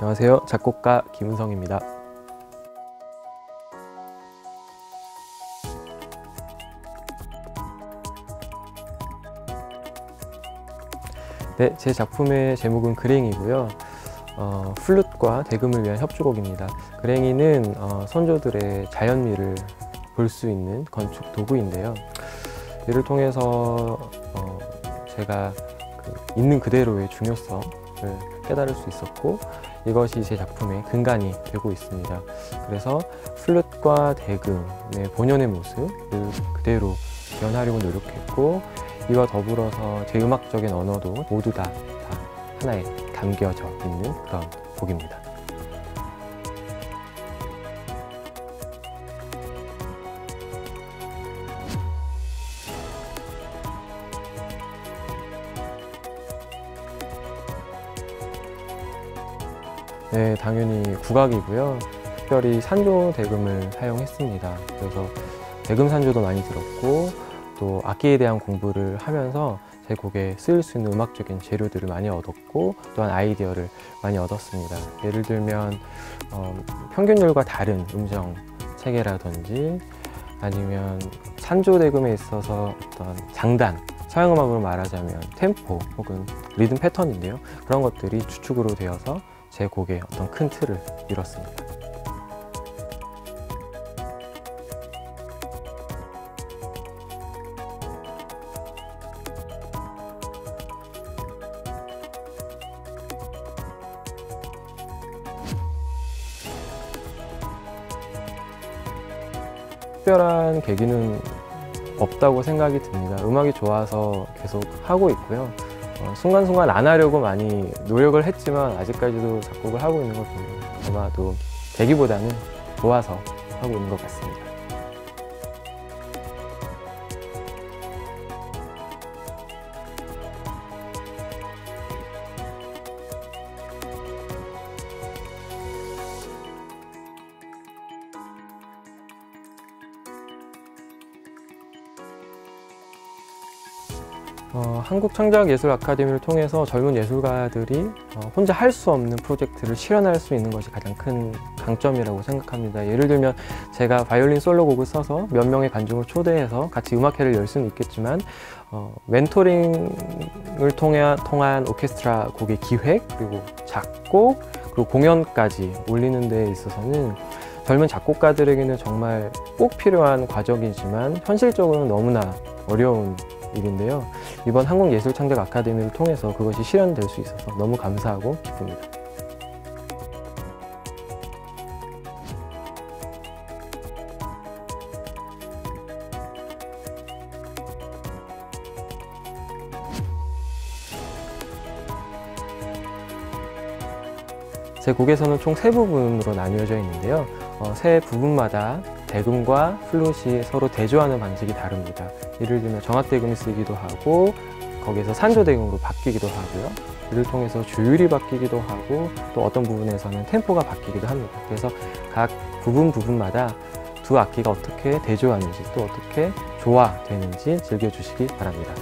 안녕하세요. 작곡가 김은성입니다. 네, 제 작품의 제목은 그랭이고요. 어, 플룻과 대금을 위한 협주곡입니다. 그랭이는 어, 선조들의 자연미를 볼 수 있는 건축 도구인데요. 이를 통해서 어, 제가 그 있는 그대로의 중요성을 깨달을 수 있었고 이것이 제 작품의 근간이 되고 있습니다. 그래서 플룻과 대금의 본연의 모습을 그대로 재현하려고 노력했고 이와 더불어서 제 음악적인 언어도 모두 다, 다 하나에 담겨져 있는 그런 곡입니다. 네, 당연히 국악이고요. 특별히 산조 대금을 사용했습니다. 그래서 대금 산조도 많이 들었고 또 악기에 대한 공부를 하면서 제 곡에 쓰일 수 있는 음악적인 재료들을 많이 얻었고 또한 아이디어를 많이 얻었습니다. 예를 들면 어, 평균율과 다른 음정 체계라든지 아니면 산조 대금에 있어서 어떤 장단 서양 음악으로 말하자면 템포 혹은 리듬 패턴인데요. 그런 것들이 주축으로 되어서 제 곡의 어떤 큰 틀을 이뤘습니다. 특별한 계기는 없다고 생각이 듭니다. 음악이 좋아서 계속 하고 있고요. 어, 순간순간 안 하려고 많이 노력을 했지만 아직까지도 작곡을 하고 있는 걸 보면 아마도 되기보다는 좋아서 하고 있는 것 같습니다. 어, 한국창작예술 아카데미를 통해서 젊은 예술가들이 어, 혼자 할 수 없는 프로젝트를 실현할 수 있는 것이 가장 큰 강점이라고 생각합니다. 예를 들면 제가 바이올린 솔로곡을 써서 몇 명의 관중을 초대해서 같이 음악회를 열 수는 있겠지만 어, 멘토링을 통해, 통한 오케스트라 곡의 기획 그리고 작곡 그리고 공연까지 올리는 데 있어서는 젊은 작곡가들에게는 정말 꼭 필요한 과정이지만 현실적으로는 너무나 어려운 일인데요. 이번 한국예술창작 아카데미를 통해서 그것이 실현될 수 있어서 너무 감사하고 기쁩니다. 제 곡에서는 총 세 부분으로 나뉘어져 있는데요. 어, 세 부분마다 대금과 플룻이 서로 대조하는 방식이 다릅니다. 예를 들면 정합대금이 쓰기도 하고 거기에서 산조대금으로 바뀌기도 하고요. 이를 통해서 조율이 바뀌기도 하고 또 어떤 부분에서는 템포가 바뀌기도 합니다. 그래서 각 부분 부분마다 두 악기가 어떻게 대조하는지 또 어떻게 조화되는지 즐겨주시기 바랍니다.